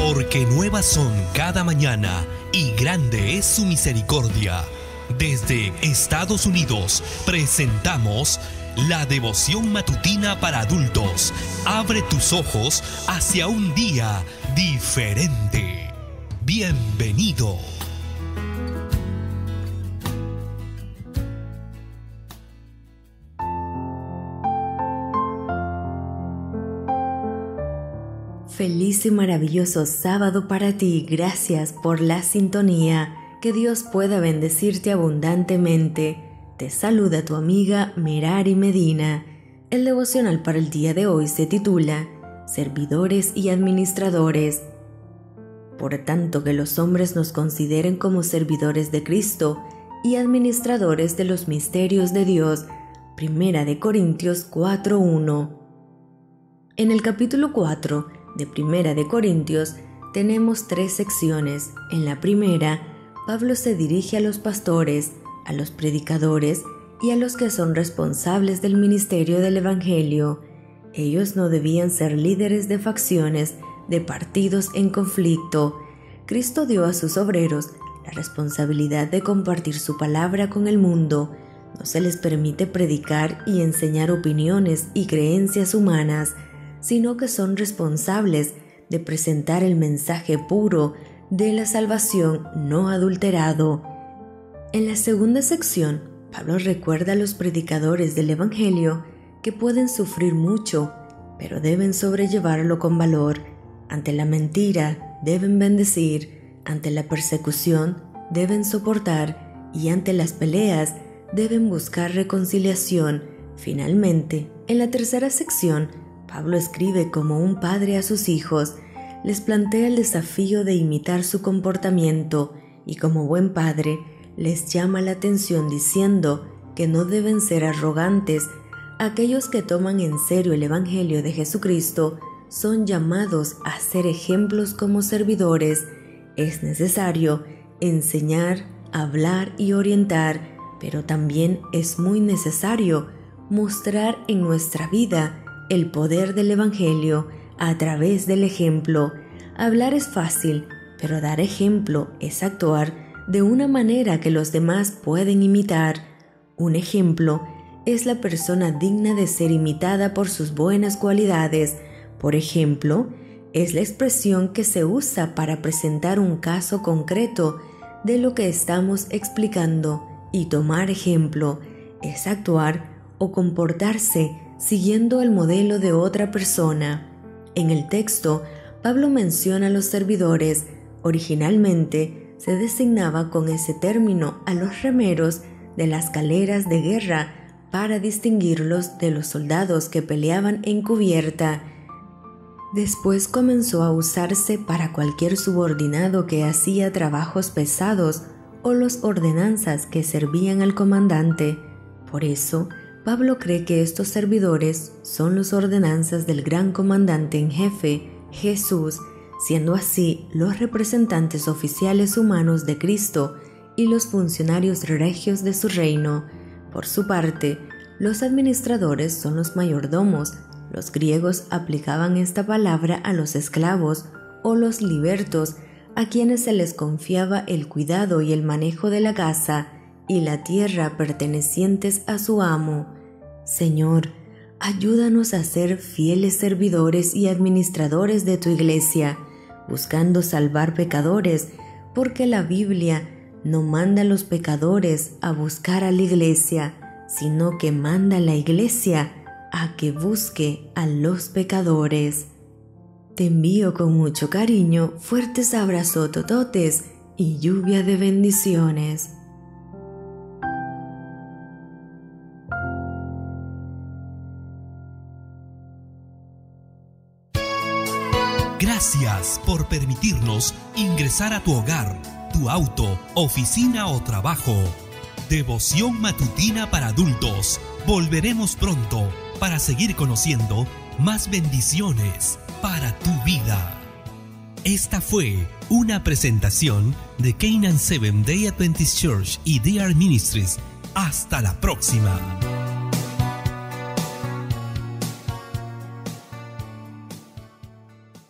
porque nuevas son cada mañana y grande es su misericordia. Desde Estados Unidos presentamos la devoción matutina para adultos. Abre tus ojos hacia un día diferente. Bienvenido. Feliz y maravilloso sábado para ti. Gracias por la sintonía. Que Dios pueda bendecirte abundantemente. Te saluda tu amiga Merari Medina. El devocional para el día de hoy se titula Servidores y Administradores. Por tanto que los hombres nos consideren como servidores de Cristo y administradores de los misterios de Dios. Primera de Corintios 4.1. En el capítulo 4 de Primera de Corintios tenemos tres secciones. En la primera, Pablo se dirige a los pastores, a los predicadores y a los que son responsables del ministerio del Evangelio. Ellos no debían ser líderes de facciones, de partidos en conflicto. Cristo dio a sus obreros la responsabilidad de compartir su palabra con el mundo. No se les permite predicar y enseñar opiniones y creencias humanas, sino que son responsables de presentar el mensaje puro de la salvación no adulterado. En la segunda sección, Pablo recuerda a los predicadores del Evangelio que pueden sufrir mucho, pero deben sobrellevarlo con valor. Ante la mentira deben bendecir, ante la persecución deben soportar y ante las peleas deben buscar reconciliación. Finalmente, en la tercera sección, Pablo escribe como un padre a sus hijos, les plantea el desafío de imitar su comportamiento y como buen padre les llama la atención diciendo que no deben ser arrogantes. Aquellos que toman en serio el Evangelio de Jesucristo son llamados a ser ejemplos como servidores. Es necesario enseñar, hablar y orientar, pero también es muy necesario mostrar en nuestra vida el poder del Evangelio a través del ejemplo. Hablar es fácil, pero dar ejemplo es actuar de una manera que los demás pueden imitar. Un ejemplo es la persona digna de ser imitada por sus buenas cualidades. Por ejemplo, es la expresión que se usa para presentar un caso concreto de lo que estamos explicando y tomar ejemplo es actuar o comportarse siguiendo el modelo de otra persona. En el texto, Pablo menciona a los servidores. Originalmente se designaba con ese término a los remeros de las galeras de guerra para distinguirlos de los soldados que peleaban en cubierta. Después comenzó a usarse para cualquier subordinado que hacía trabajos pesados o los ordenanzas que servían al comandante. Por eso, Pablo cree que estos servidores son los ordenanzas del gran comandante en jefe, Jesús, siendo así los representantes oficiales humanos de Cristo y los funcionarios regios de su reino. Por su parte, los administradores son los mayordomos. Los griegos aplicaban esta palabra a los esclavos o los libertos, a quienes se les confiaba el cuidado y el manejo de la casa, y la tierra pertenecientes a su amo. Señor, ayúdanos a ser fieles servidores y administradores de tu iglesia, buscando salvar pecadores, porque la Biblia no manda a los pecadores a buscar a la iglesia, sino que manda a la iglesia a que busque a los pecadores. Te envío con mucho cariño fuertes abrazos tototes y lluvia de bendiciones. Gracias por permitirnos ingresar a tu hogar, tu auto, oficina o trabajo. Devoción matutina para adultos. Volveremos pronto para seguir conociendo más bendiciones para tu vida. Esta fue una presentación de Canaan Seven Day Adventist Church y DR Ministries. Hasta la próxima.